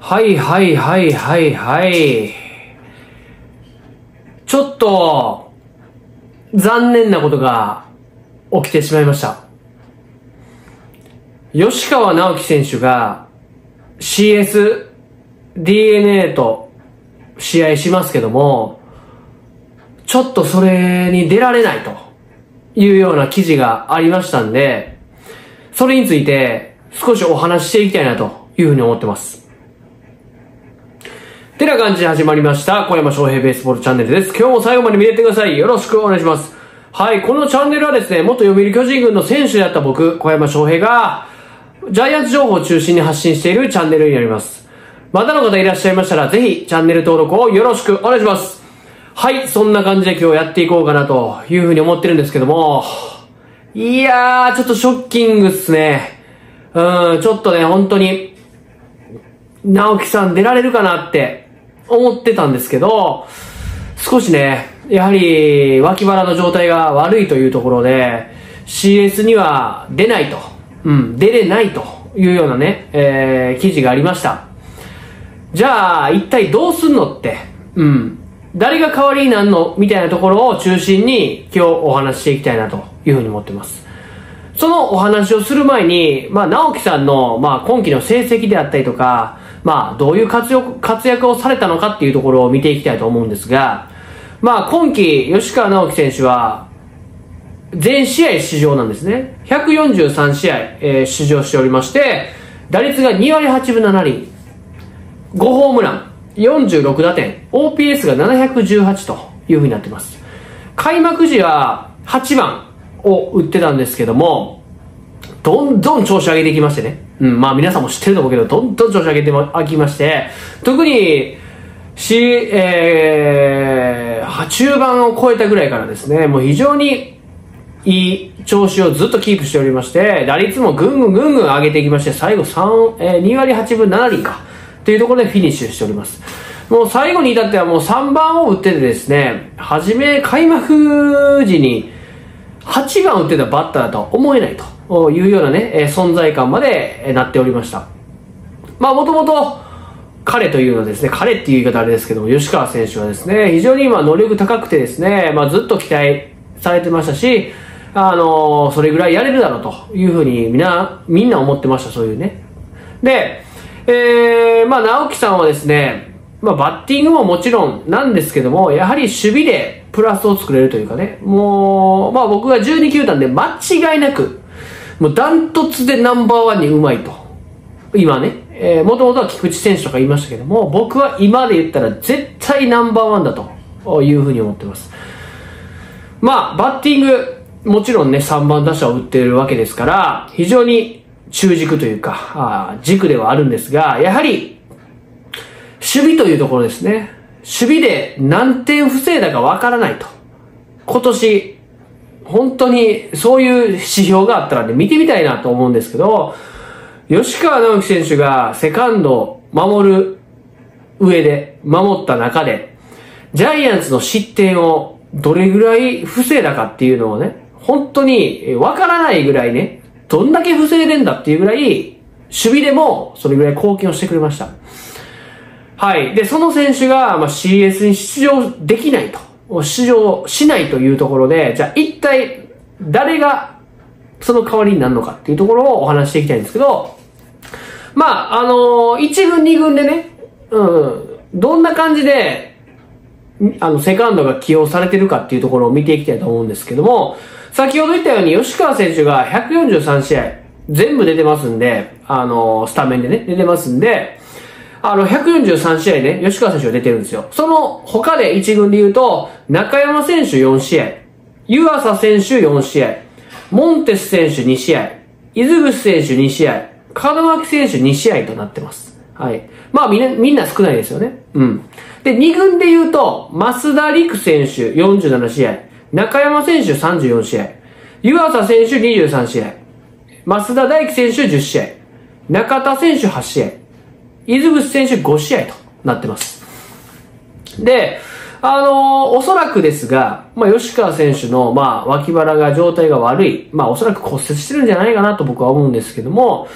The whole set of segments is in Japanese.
はいはいはいはいはい。ちょっと、残念なことが起きてしまいました。吉川直樹選手が CS、DNA と試合しますけども、ちょっとそれに出られないというような記事がありましたんで、それについて少しお話ししていきたいなというふうに思ってます。てな感じで始まりました、小山翔平ベースボールチャンネルです。今日も最後まで見れてください。よろしくお願いします。はい、このチャンネルはですね、元読売巨人軍の選手であった僕、小山翔平が、ジャイアンツ情報を中心に発信しているチャンネルになります。またの方いらっしゃいましたら、ぜひチャンネル登録をよろしくお願いします。はい、そんな感じで今日やっていこうかなというふうに思ってるんですけども、いやー、ちょっとショッキングっすね。うん、ちょっとね、本当に、直樹さん出られるかなって思ってたんですけど、少しね、やはり脇腹の状態が悪いというところで、CS には出ないと、うん、出れないというようなね、えー、記事がありました。じゃあ、一体どうすんのって、うん、誰が代わりになるのみたいなところを中心に今日お話ししていきたいなというふうに思ってます。そのお話をする前に、まあ、直樹さんの、まあ、今期の成績であったりとか、まあ、どういう活躍活躍をされたのかっていうところを見ていきたいと思うんですが、まあ、今季、吉川直樹選手は、全試合出場なんですね。143試合、えー出場しておりまして、打率が2割8分7厘、5ホームラン、46打点、OPS が718という風になっています。開幕時は8番を打ってたんですけども、どんどん調子上げていきましてね。うん、まあ皆さんも知ってると思うけど、どんどん調子上げていきまして、特に、し、えー、中盤を超えたぐらいからですね、もう非常にいい調子をずっとキープしておりまして、打率もぐんぐんぐんぐん上げていきまして、最後3、えー2割8分7厘か、というところでフィニッシュしております。もう最後に至ってはもう3番を打っててですね、はじめ開幕時に8番打ってたバッターだとは思えないとというようなね、え存在感までなっておりました。まあもともと彼というのはですね、彼っていう言い方あれですけども、吉川選手はですね、非常に今能力高くてですね、まあずっと期待されてましたし、あのそれぐらいやれるだろうというふうにみんな、みんな思ってました、そういうね。で、えー、まあ直樹さんはですね、まあバッティングももちろんなんですけども、やはり守備でプラスを作れるというかね、もう、まあ僕が12球団で間違いなく、もうダントツでナンバーワンにうまいと。今ね、えー、もともとは菊池選手とか言いましたけども、僕は今で言ったら絶対ナンバーワンだというふうに思ってます。まあ、バッティング、もちろんね、3番打者を打っているわけですから、非常に中軸というか、あ軸ではあるんですが、やはり、守備というところですね。守備で何点防いだかわからないと。今年、本当にそういう指標があったらね、見てみたいなと思うんですけど、吉川直樹選手がセカンドを守る上で、守った中で、ジャイアンツの失点をどれぐらい防いだかっていうのをね、本当にわからないぐらいね、どんだけ防いでんだっていうぐらい、守備でもそれぐらい貢献をしてくれました。はい。で、その選手が、まあ、CS に出場できないと。を出場しないというところで、じゃあ一体誰がその代わりになるのかっていうところをお話していきたいんですけど、まあ、あのー、1軍2軍でね、うん、どんな感じで、あの、セカンドが起用されてるかっていうところを見ていきたいと思うんですけども、先ほど言ったように吉川選手が143試合全部出てますんで、あのー、スタメンでね、出てますんで、あの、143試合ね、吉川選手が出てるんですよ。その他で1軍で言うと、中山選手4試合、湯浅選手4試合、モンテス選手2試合、伊豆口選手2試合、門脇選手2試合となってます。はい。まあみんな、みんな少ないですよね。うん。で、2軍で言うと、増田陸選手47試合、中山選手34試合、湯浅選手23試合、増田大輝選手10試合、中田選手8試合、伊豆口選手5試合となってます。で、あのーおそらくですが、まあ、吉川選手の、まあ、脇腹が状態が悪い、まあ、おそらく骨折してるんじゃないかなと僕は思うんですけども、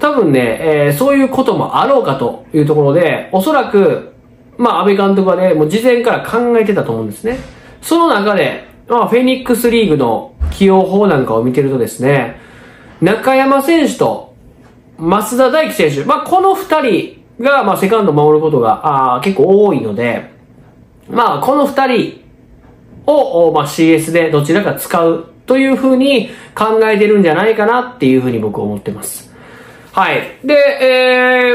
多分ね、えー、そういうこともあろうかというところで、おそらく、まあ、安倍監督はね、もう事前から考えてたと思うんですね。その中で、まあ、フェニックスリーグの起用法なんかを見てるとですね、中山選手と増田大輝選手、まあ、この二人が、まあ、セカンドを守ることが、ああ結構多いので、まあ、この二人を、まあ、CS でどちらか使うというふうに考えてるんじゃないかなっていうふうに僕は思ってます。はい。で、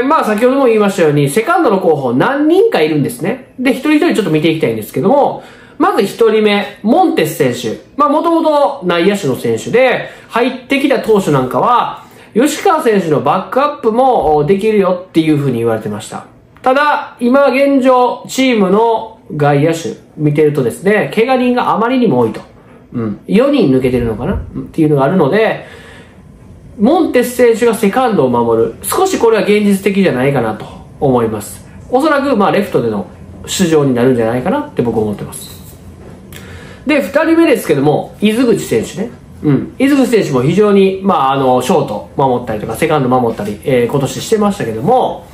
えー、まあ先ほども言いましたように、セカンドの候補何人かいるんですね。で、一人一人ちょっと見ていきたいんですけども、まず一人目、モンテス選手。まあもともと内野手の選手で、入ってきた投手なんかは、吉川選手のバックアップもできるよっていうふうに言われてました。ただ、今現状、チームの外野手見てるとですね、怪我人があまりにも多いと。うん。4人抜けてるのかな？っていうのがあるので、モンテス選手がセカンドを守る。少しこれは現実的じゃないかなと思います。おそらく、まあ、レフトでの出場になるんじゃないかなって僕は思ってます。で、二人目ですけども、伊豆口選手ね。うん。伊豆口選手も非常に、まあ、あの、ショート守ったりとか、セカンド守ったり、えー、今年してましたけども、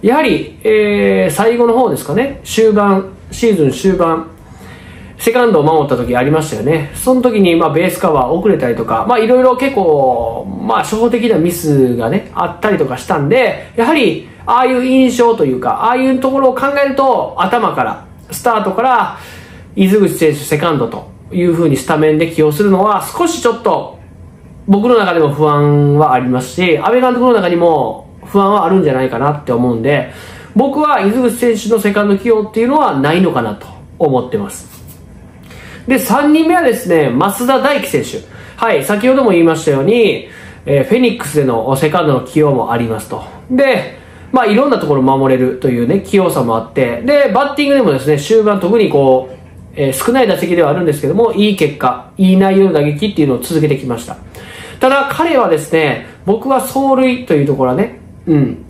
やはり、えー、最後の方ですかね、終盤、シーズン終盤、セカンドを守った時ありましたよね。その時に、まあ、ベースカバー遅れたりとか、まあ、いろいろ結構、まあ、初歩的なミスがね、あったりとかしたんで、やはり、ああいう印象というか、ああいうところを考えると、頭から、スタートから、伊豆口選手セカンドという風にスタメンで起用するのは、少しちょっと、僕の中でも不安はありますし、安倍監督の中にも不安はあるんじゃないかなって思うんで、僕は伊豆口選手のセカンド起用っていうのはないのかなと思ってます。で、3人目はですね、増田大輝選手。はい、先ほども言いましたように、えー、フェニックスでのセカンドの起用もありますと。で、まあいろんなところ守れるというね、起用さもあって、で、バッティングでもですね、終盤特にこう、えー、少ない打席ではあるんですけども、いい結果、いい内容の打撃っていうのを続けてきました。ただ彼はですね、僕は走塁というところはね、うん、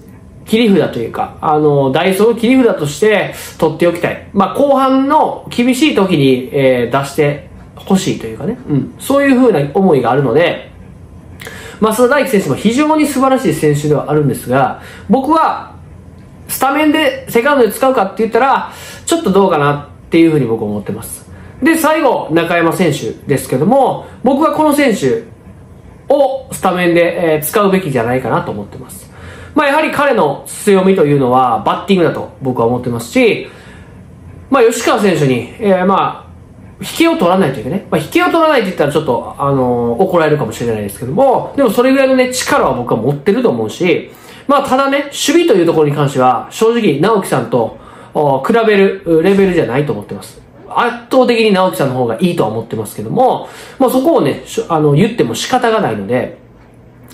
切り札というか、あの、ダイソーの切り札として取っておきたい。まあ、後半の厳しい時に、えー、出してほしいというかね、うん、そういう風な思いがあるので、増田大輝選手も非常に素晴らしい選手ではあるんですが、僕は、スタメンでセカンドで使うかって言ったら、ちょっとどうかなっていう風に僕は思ってます。で、最後、中山選手ですけども、僕はこの選手をスタメンで、えー、使うべきじゃないかなと思ってます。まあ、やはり彼の強みというのはバッティングだと僕は思ってますし、まあ、吉川選手に、えー、まあ、引きを取らないというかね、まあ、引きを取らないって言ったらちょっと、あのー、怒られるかもしれないですけども、でもそれぐらいのね、力は僕は持ってると思うし、まあ、ただね、守備というところに関しては、正直、直樹さんと、比べるレベルじゃないと思ってます。圧倒的に直樹さんの方がいいとは思ってますけども、まあ、そこをね、あの、言っても仕方がないので、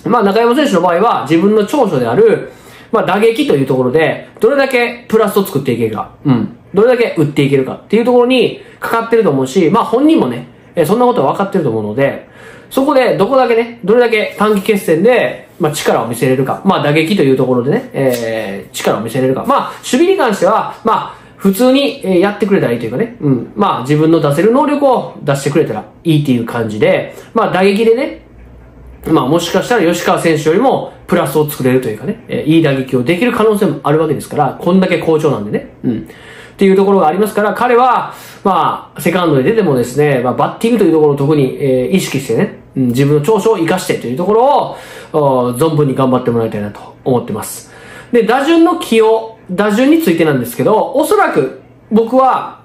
まあ中山選手の場合は自分の長所である、まあ打撃というところで、どれだけプラスを作っていけるか、うん。どれだけ打っていけるかっていうところにかかってると思うし、まあ本人もね、えそんなことは分かってると思うので、そこでどこだけね、どれだけ短期決戦で、まあ力を見せれるか、まあ打撃というところでね、えー、力を見せれるか。まあ守備に関しては、まあ普通にやってくれたらいいというかね、うん。まあ自分の出せる能力を出してくれたらいいっていう感じで、まあ打撃でね、まあもしかしたら吉川選手よりもプラスを作れるというかね、えー、いい打撃をできる可能性もあるわけですから、こんだけ好調なんでね。うん。っていうところがありますから、彼は、まあ、セカンドで出てもですね、まあ、バッティングというところを特に、えー、意識してね、うん、自分の長所を活かしてというところを、存分に頑張ってもらいたいなと思ってます。で、打順の起用、打順についてなんですけど、おそらく僕は、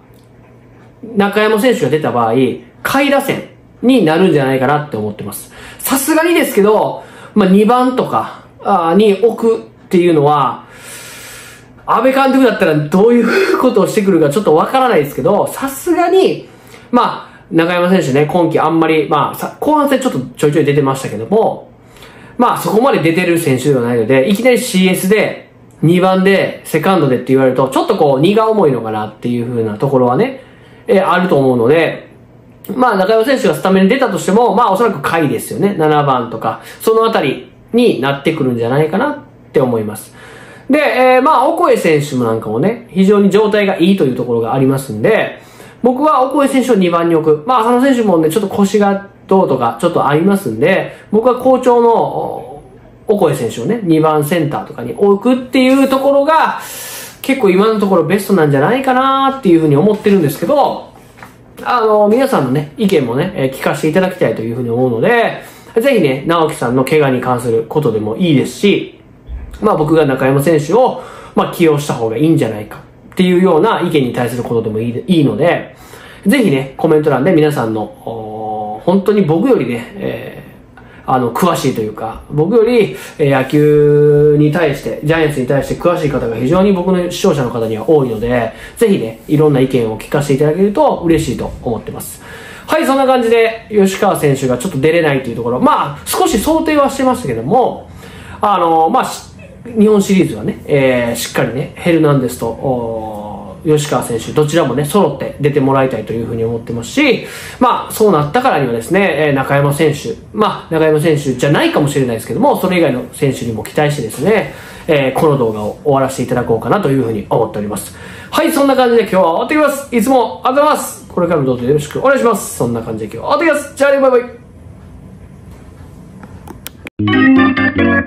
中山選手が出た場合、下位打線になるんじゃないかなって思ってます。さすがにですけど、まあ、2番とかに置くっていうのは、安倍監督だったらどういうことをしてくるかちょっとわからないですけど、さすがに、まあ、中山選手ね、今季あんまり、まあ、後半戦ちょっとちょいちょい出てましたけども、まあ、そこまで出てる選手ではないので、いきなり CS で、2番で、セカンドでって言われると、ちょっとこう、荷が重いのかなっていう風なところはね、えあると思うので、まあ中山選手がスタメンに出たとしても、まあおそらく下位ですよね。7番とか、そのあたりになってくるんじゃないかなって思います。で、えー、まあ、オコエ選手もなんかもね、非常に状態がいいというところがありますんで、僕はオコエ選手を2番に置く。まあ、浅野選手もね、ちょっと腰がどうとか、ちょっとありますんで、僕は好調のオコエ選手をね、2番センターとかに置くっていうところが、結構今のところベストなんじゃないかなっていうふうに思ってるんですけど、あの、皆さんのね、意見もね、え聞かせていただきたいというふうに思うので、ぜひね、直樹さんの怪我に関することでもいいですし、まあ僕が中山選手を、まあ起用した方がいいんじゃないかっていうような意見に対することでもいいいいので、ぜひね、コメント欄で皆さんの、本当に僕よりね、えーあの、詳しいというか、僕より、え野球に対して、ジャイアンツに対して詳しい方が非常に僕の視聴者の方には多いので、ぜひね、いろんな意見を聞かせていただけると嬉しいと思ってます。はい、そんな感じで、吉川選手がちょっと出れないというところ、まあ、少し想定はしてましたけども、あの、まあ、日本シリーズはね、えー、しっかりね、ヘルナンデスと、吉川選手、どちらもね、揃って出てもらいたいというふうに思ってますし、まあ、そうなったからにはですね、え中山選手、まあ、中山選手じゃないかもしれないですけども、それ以外の選手にも期待してですね、えー、この動画を終わらせていただこうかなというふうに思っております。はい、そんな感じで今日は終わってきます。いつもありがとうございます。これからもどうぞよろしくお願いします。そんな感じで今日は終わってきます。じゃあね、バイバイ。